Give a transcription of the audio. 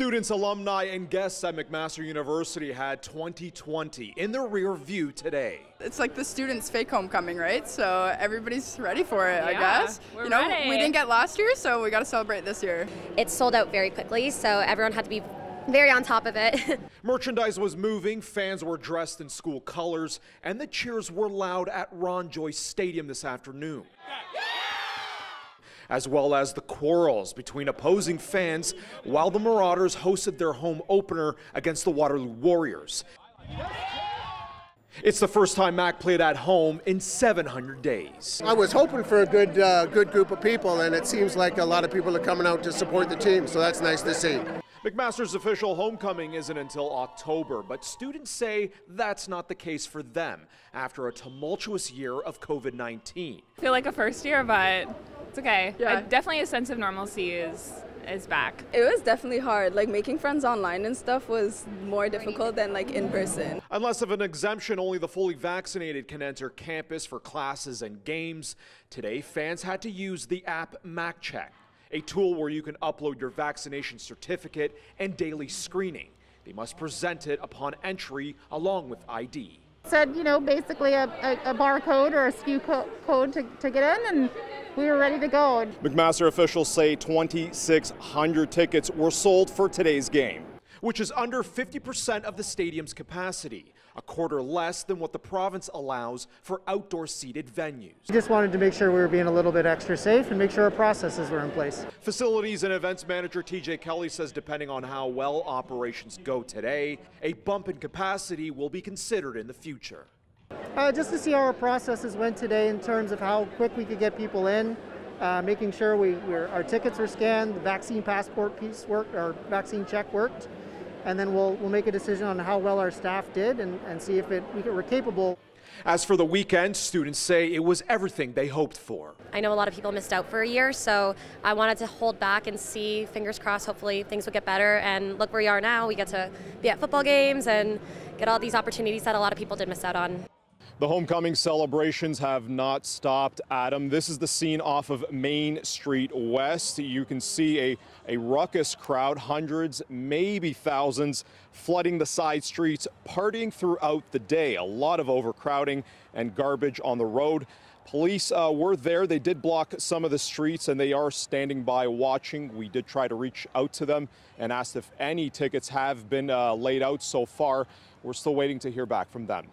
Students, alumni, and guests at McMaster University had 2020 in their rear view today. It's like the students' fake homecoming, right? So everybody's ready for it, I Yeah, guess. we're you know, ready. we didn't get last year, so we got to celebrate this year. It sold out very quickly, so everyone had to be very on top of it. Merchandise was moving, fans were dressed in school colors, and the cheers were loud at Ron Joyce Stadium this afternoon. As well as the quarrels between opposing fans while the Marauders hosted their home opener against the Waterloo Warriors. It's the first time Mac played at home in 700 days. I was hoping for a good, uh, good group of people, and it seems like a lot of people are coming out to support the team, so that's nice to see. McMaster's official homecoming isn't until October, but students say that's not the case for them after a tumultuous year of COVID 19. I feel like a first year, but it's okay. Yeah. Uh, definitely a sense of normalcy is is back. It was definitely hard. Like making friends online and stuff was more difficult than like in person. Unless of an exemption, only the fully vaccinated can enter campus for classes and games. Today, fans had to use the app MacCheck, a tool where you can upload your vaccination certificate and daily screening. They must present it upon entry along with ID. said, you know, basically a, a, a barcode or a SKU co- code to, to get in, and we were ready to go. McMaster officials say 2,600 tickets were sold for today's game, which is under 50% of the stadium's capacity, a quarter less than what the province allows for outdoor seated venues. We just wanted to make sure we were being a little bit extra safe and make sure our processes were in place. Facilities and events manager TJ Kelly says depending on how well operations go today, a bump in capacity will be considered in the future. Uh, just to see how our processes went today in terms of how quick we could get people in, uh, making sure we, our tickets were scanned, the vaccine passport piece worked, our vaccine check worked, and then we'll, we'll make a decision on how well our staff did and, and see if it, we were capable. As for the weekend, students say it was everything they hoped for. I know a lot of people missed out for a year, so I wanted to hold back and see, fingers crossed, hopefully things will get better. And look where we are now. We get to be at football games and get all these opportunities that a lot of people did miss out on. The homecoming celebrations have not stopped, Adam. This is the scene off of Main Street West. You can see a, a ruckus crowd, hundreds, maybe thousands, flooding the side streets, partying throughout the day. A lot of overcrowding and garbage on the road. Police uh, were there. They did block some of the streets and they are standing by watching. We did try to reach out to them and asked if any tickets have been uh, laid out so far. We're still waiting to hear back from them.